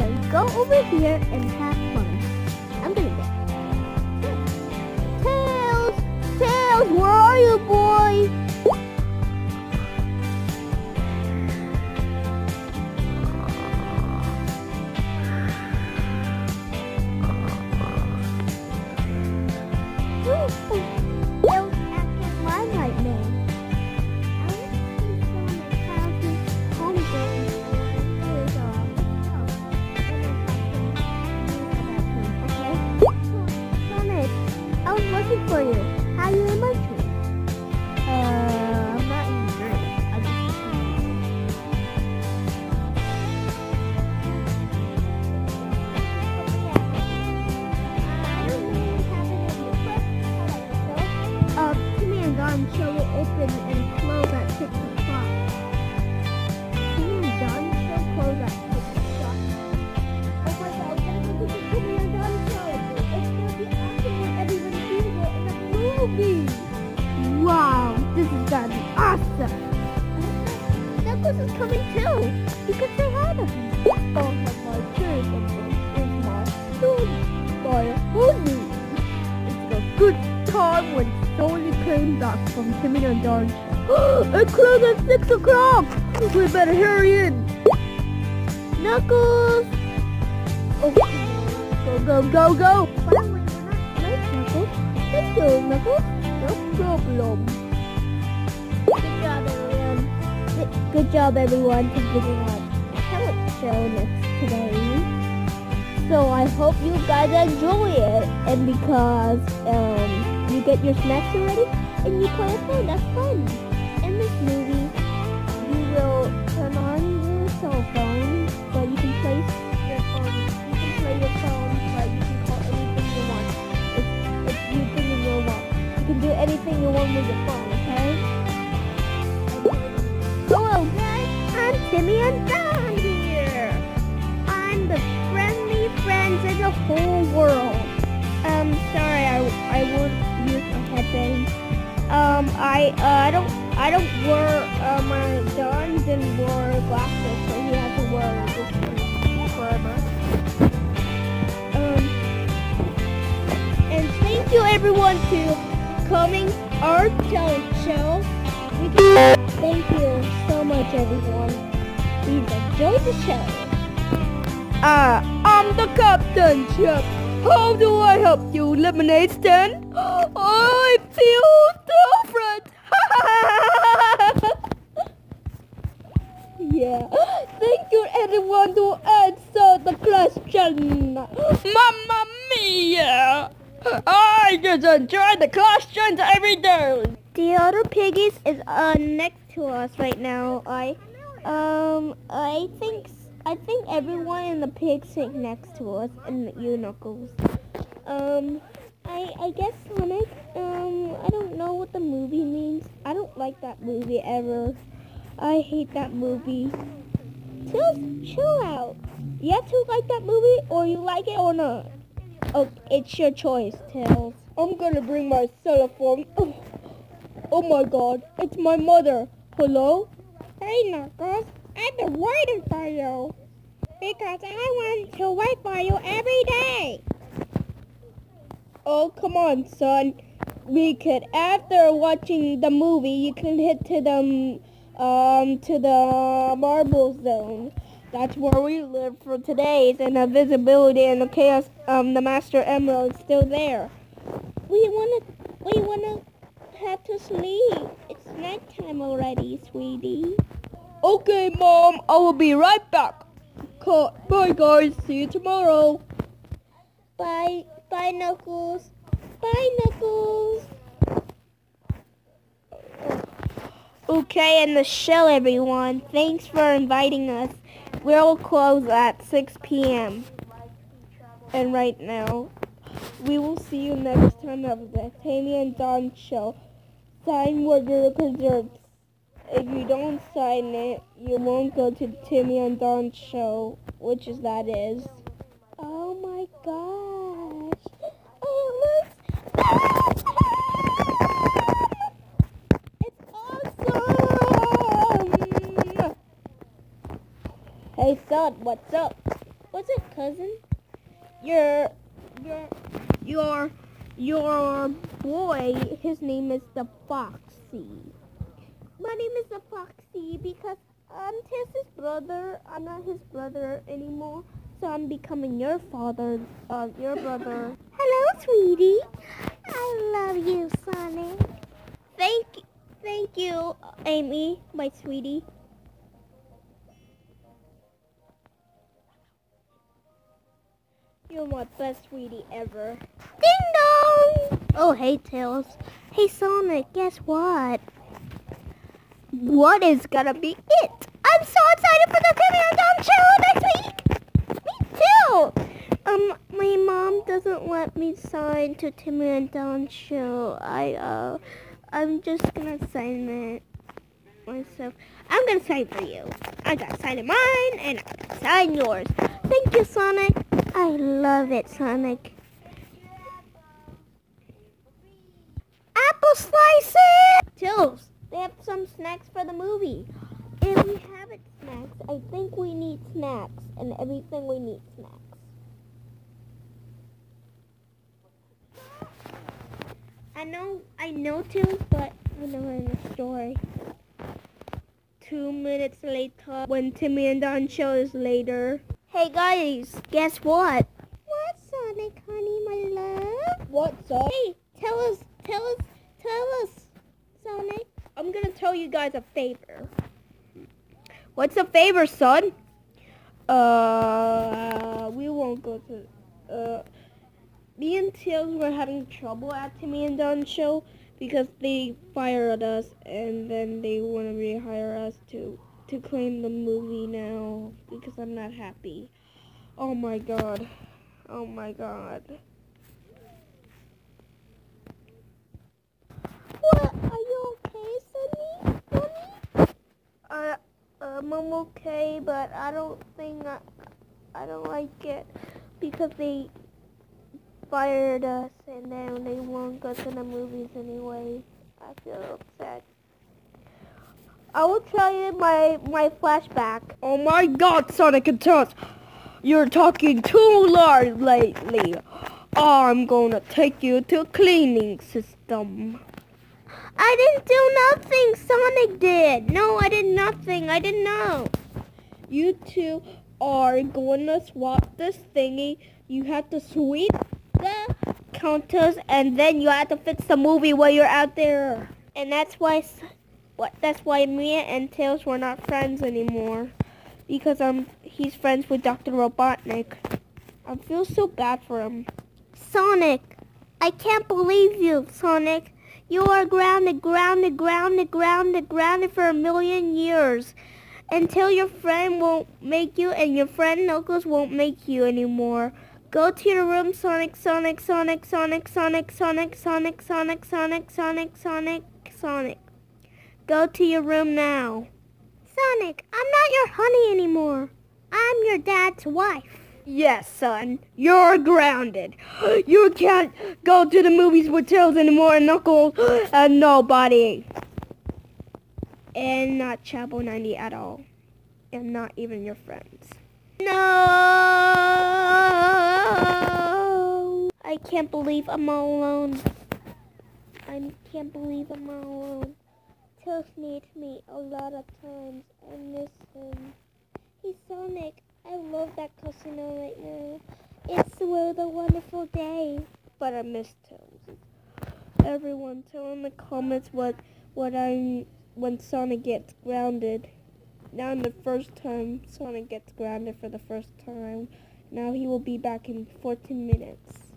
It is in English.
gonna go over here and have fun. I'm gonna get Tails! Tails, where are you, boy? Don show will open and close at 6 o'clock. And Don show close at 6 o'clock. Oh my god, we're gonna go to the Timmy and show. It's gonna be awesome when everybody sees it in the movie. Wow, this is gonna be awesome. Knuckles is coming too. You can from Timmy and Don. it closed at 6 o'clock! We better hurry in! Knuckles! Oh, go, go, go, go! Finally, we're not late, Knuckles. Thank you, Knuckles. No problem. Good job, everyone. Good- job, everyone, for giving a talent show next today. So I hope you guys enjoy it, and because um, you get your snacks already and you play a phone, that's fun. In this movie, you will turn on your cell phone, so you can play your phone. You can play your phone, but you can call anything you want. It's, it's you thing you want. You can do anything you want with your phone, okay? Hello guys, I'm and Don here. I'm the friendly friends in the whole world. Um, sorry, I, I won't use a headband. Um, I uh, I don't I don't wear uh, my Don didn't wear glasses, so he has to wear this one forever. Um, and thank you everyone to coming our talent show. Thank you so much everyone. Please enjoy the show. Ah, I'm the captain, Chef. How do I help you, lemonade stand? I feel different. yeah. Thank you, everyone, to answer the question. Mamma mia! Just enjoy the questions every day. The other piggies is uh next to us right now. I um I think I think everyone in the pig sink next to us and you knuckles. Um I I guess Sonic um I don't know what the movie means. I don't like that movie ever. I hate that movie. Just chill out. You have to like that movie or you like it or not. Oh, it's your choice, Tails. I'm gonna bring my cell phone. Oh, oh my god, it's my mother. Hello? Hey Knuckles, I've been waiting for you. Because I want to wait for you every day. Oh, come on, son. We could, after watching the movie, you can hit to the, um, to the marble zone. That's where we live for today, and the visibility and the chaos, um, the Master Emerald is still there. We wanna, we wanna have to sleep. It's nighttime already, sweetie. Okay, Mom, I will be right back. Cut. Bye, guys. See you tomorrow. Bye. Bye, Knuckles. Bye, Knuckles. Okay, and the show, everyone. Thanks for inviting us. We'll close at 6 p.m. And right now, we will see you next time of the Tammy and Don show. Sign what you're preserved. If you don't sign it, you won't go to Timmy and Don's show, which is that is. Oh my gosh. Oh, look. It's awesome. Hey son, what's up? What's it, cousin? Your, your, your, your boy. His name is the Foxy. My name is the Foxy because I'm Tess's brother. I'm not his brother anymore. So I'm becoming your father, uh, your brother. Hello, sweetie. I love you, Sonic. Thank, thank you, Amy, my sweetie. You're my best sweetie ever. Ding dong! Oh, hey, Tails. Hey, Sonic, guess what? What is gonna be it? I'm so excited for the Timmy and Tom show next week! Me too! Um, my mom doesn't let me sign to Timmy and Don show. I, uh, I'm just gonna sign it myself. I'm gonna sign for you. I gotta sign in mine, and I gotta sign yours. Thank you, Sonic. I love it, Sonic. Apple slices! Tills, they have some snacks for the movie. If we haven't snacks, I think we need snacks. And everything we need snacks. I know, I know too, but I know in the story. Two minutes later, when Timmy and Don is later. Hey guys, guess what? What, Sonic, honey, my love? What's up? Hey, tell us, tell us, tell us, Sonic. I'm gonna tell you guys a favor. What's a favor, son? Uh, we won't go to, uh, me and Tails were having trouble at Timmy and Don's show because they fired us and then they want to rehire us to to claim the movie now because I'm not happy. Oh my god. Oh my god. What? Are you okay, Sonny? Sonny? Uh, um, I'm okay, but I don't think I, I don't like it because they fired us and now they won't go to the movies anyway. I feel upset. I will tell you my my flashback. Oh my God, Sonic and Tails, you're talking too loud lately. I'm gonna take you to a cleaning system. I didn't do nothing. Sonic did. No, I did nothing. I didn't know. You two are going to swap this thingy. You have to sweep the counters, and then you have to fix the movie while you're out there. And that's why what that's why me and Tails were not friends anymore. Because um he's friends with Dr. Robotnik. I feel so bad for him. Sonic, I can't believe you, Sonic. You are grounded, grounded, grounded, grounded, grounded for a million years. Until your friend won't make you and your friend Knuckles won't make you anymore. Go to your room, Sonic, Sonic, Sonic, Sonic, Sonic, Sonic, Sonic, Sonic, Sonic, Sonic, Sonic, Sonic. Go to your room now. Sonic, I'm not your honey anymore. I'm your dad's wife. Yes, son. You're grounded. You can't go to the movies with Tails anymore and Knuckles and nobody. And not Chapel 90 at all. And not even your friends. No! I can't believe I'm all alone. I can't believe I'm all alone. Tails needs me a lot of times. I miss him. Um, hey Sonic, I love that casino right now. It's really a wonderful day. But I miss Tails. Everyone tell in the comments what what I when Sonic gets grounded. Now in the first time Sonic gets grounded for the first time. Now he will be back in 14 minutes.